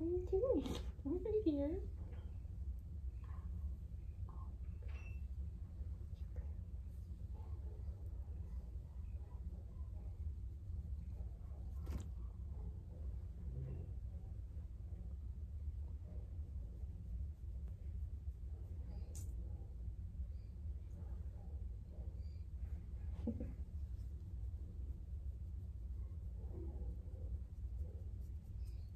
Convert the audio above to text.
are you doing?